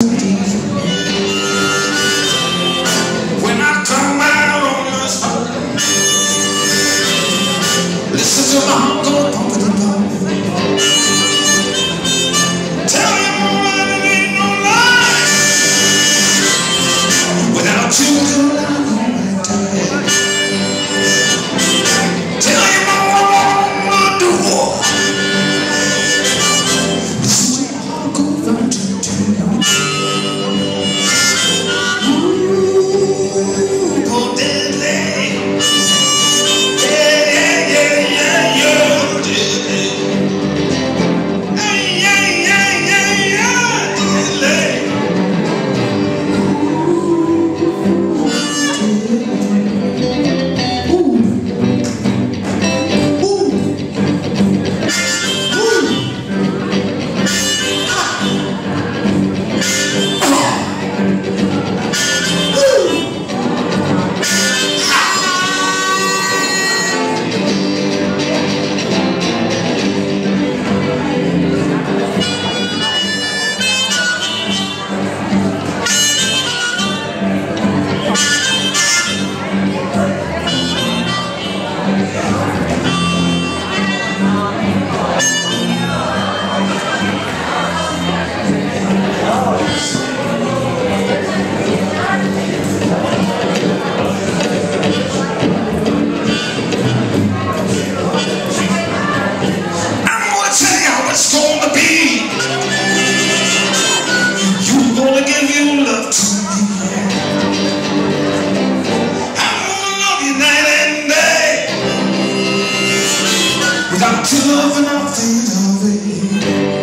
When I'll fade away.